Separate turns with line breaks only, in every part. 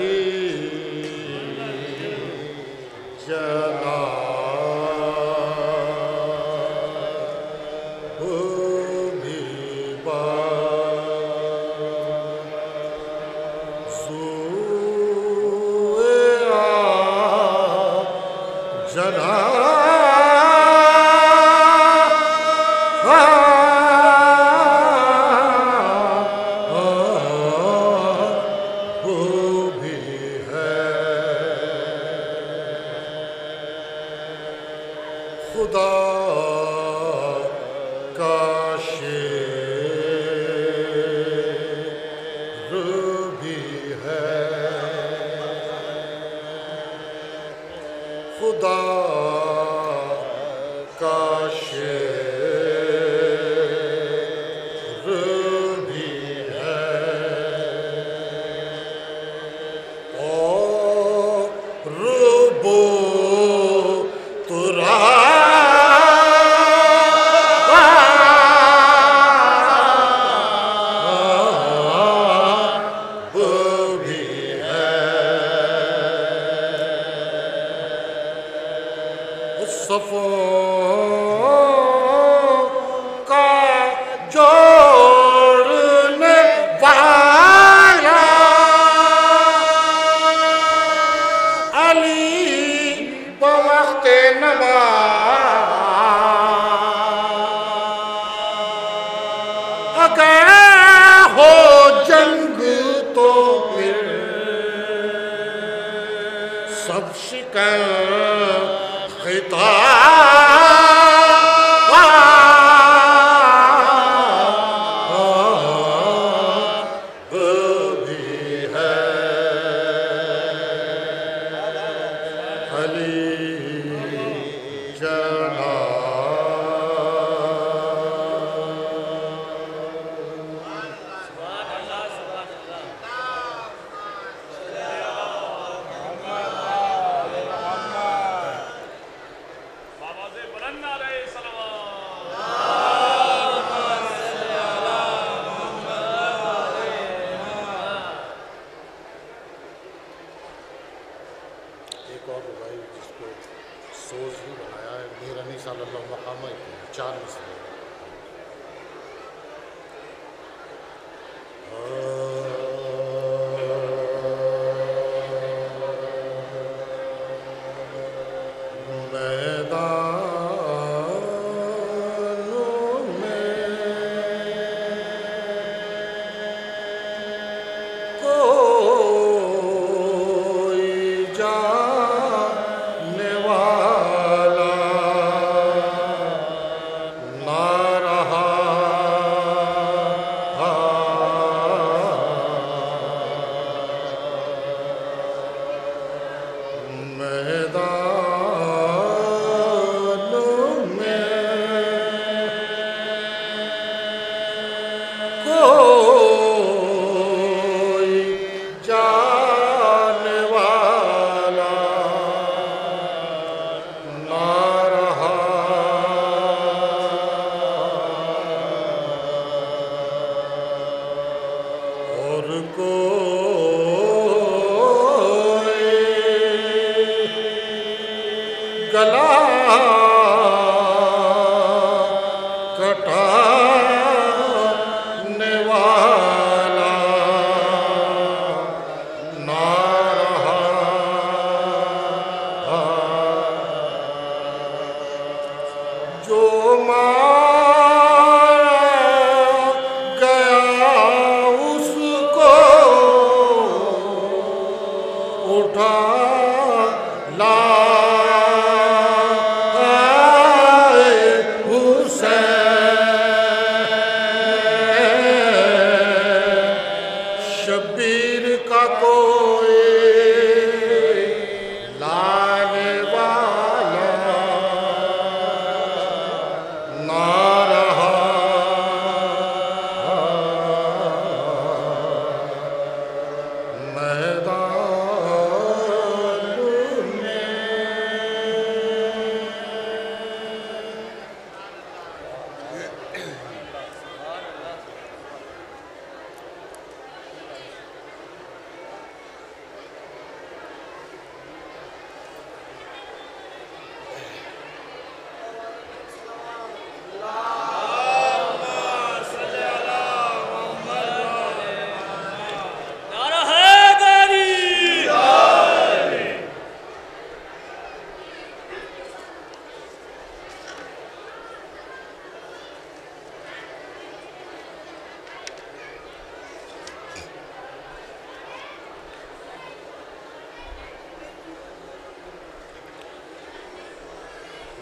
لي الخطاب.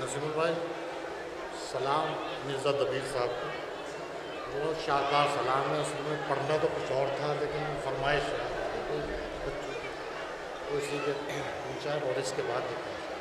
نسیم بھائی سلام مرزا دبیر صاحب کو۔ بہت شاہکار سلام ہے اس میں پڑھنا تو کچھ اور تھا، لیکن فرمائش ہے۔ تو اسی کے ان شاء اور اس کے بعد دکھا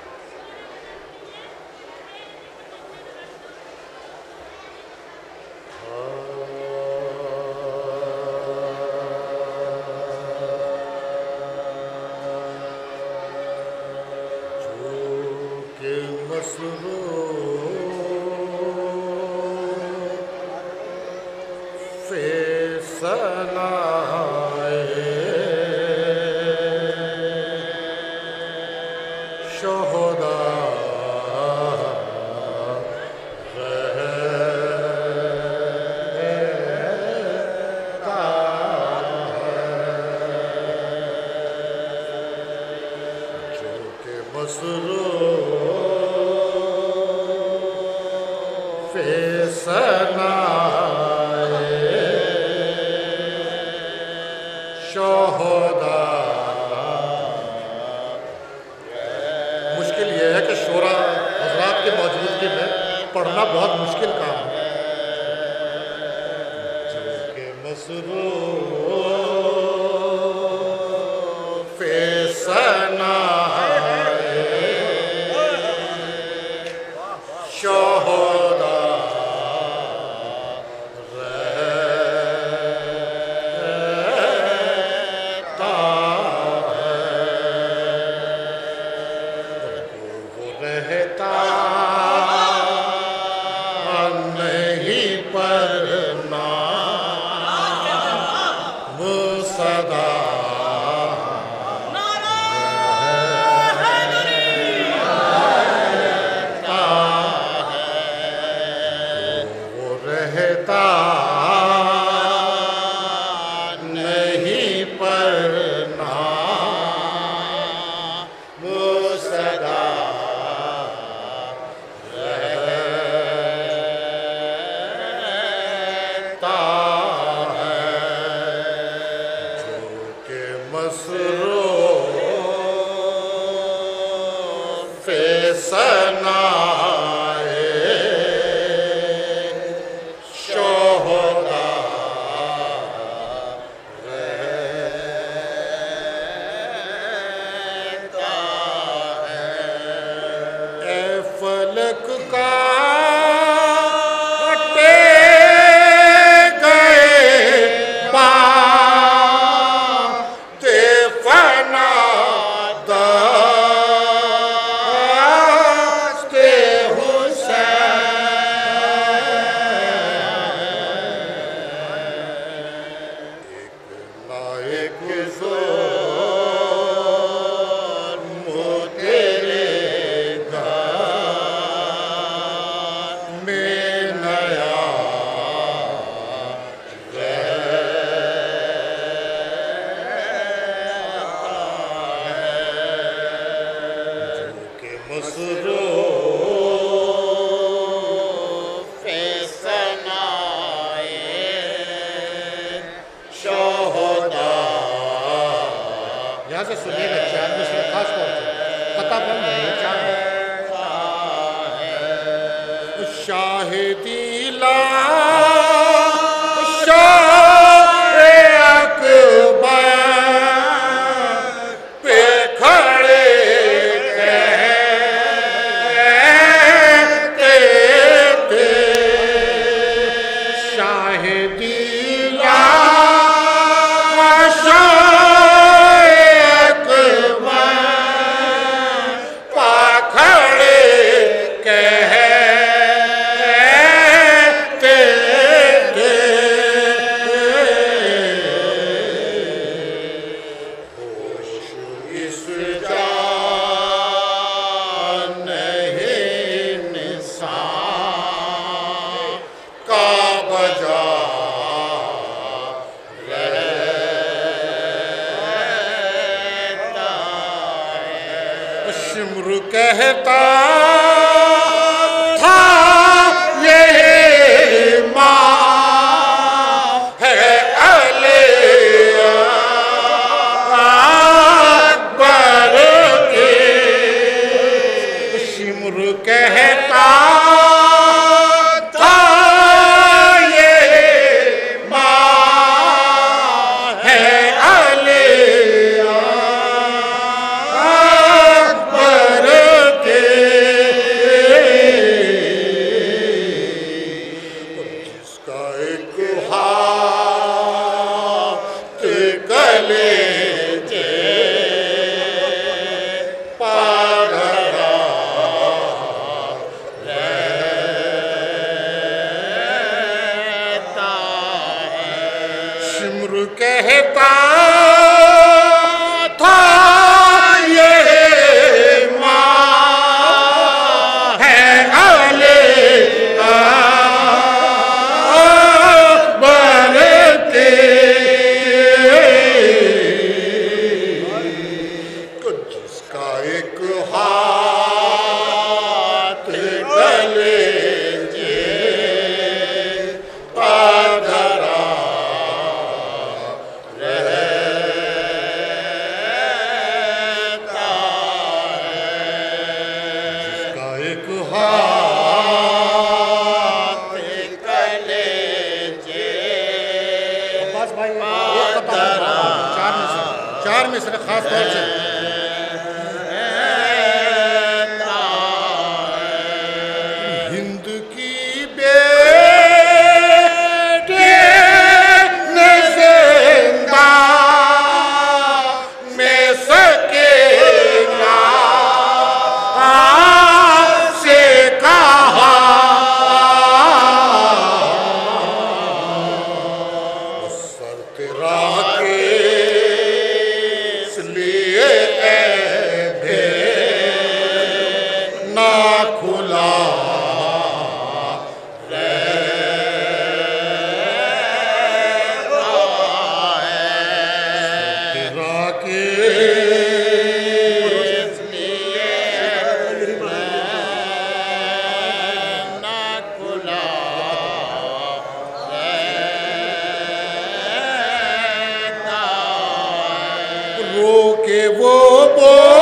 یہاں سنیے گا چار میں سے خاص طور سے پتہ بند ہے چار شاہدی کہتا Last person. que vou pôr.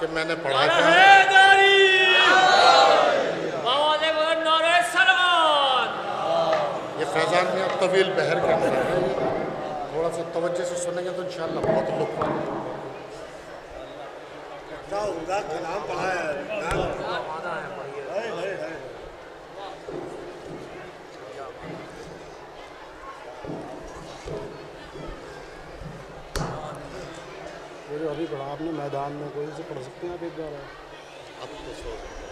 کہ میں نے پڑھا
تھا۔
یہ فیضان میں اب طویل بہر کرنا ہے۔ تھوڑا سا توجہ سے سنیں گے تو انشاءاللہ بہت لطف آئے گا
کلام پڑھا ہے۔
جو ابھی پڑھا آپ نے میدان میں کوئی سے پڑھ سکتے ہیں آپ ایک بار آپ
اب تو سو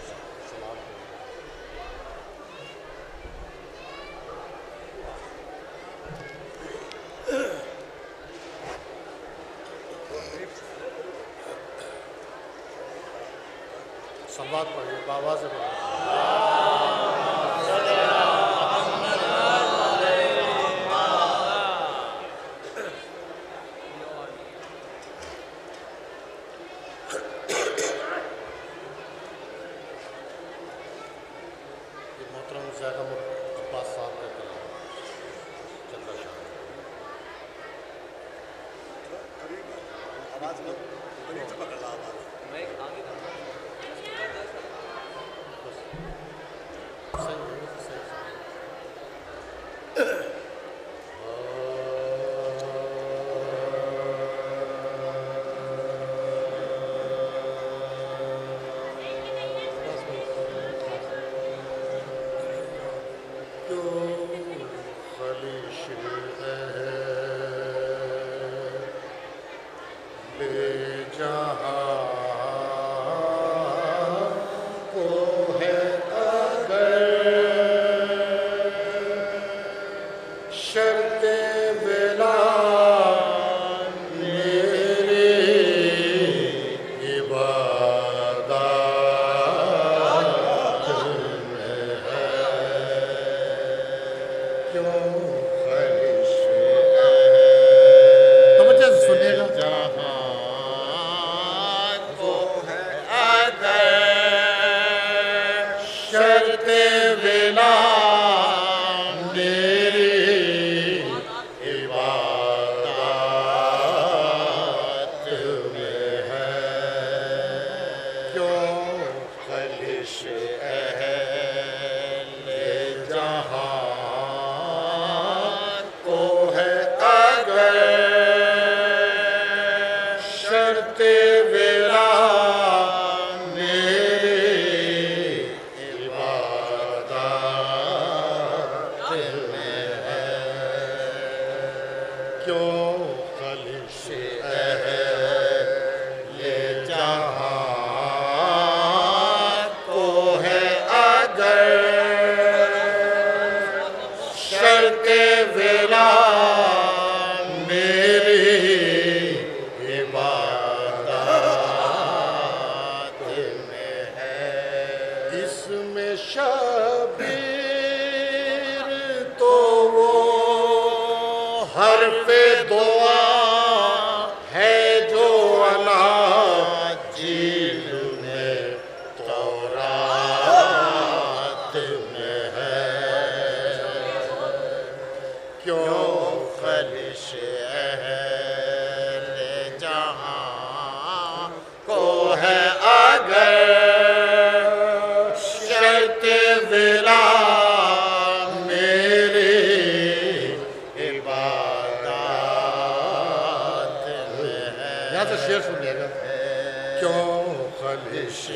میں
curriculum 还是写出那个《江河日下》。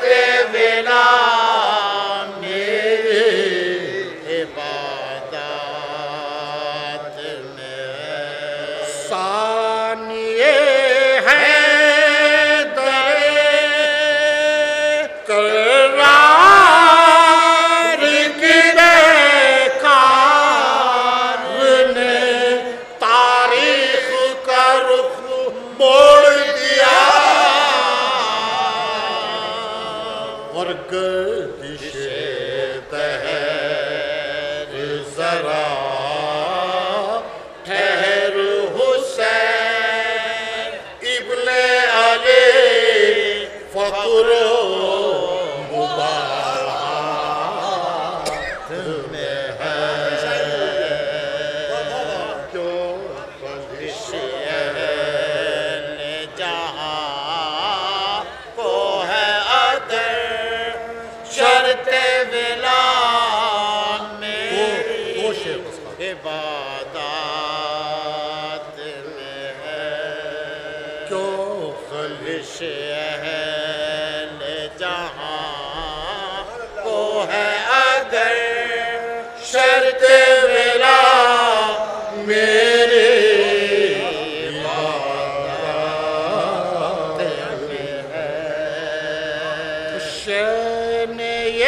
te রে ಶನಯ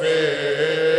faith.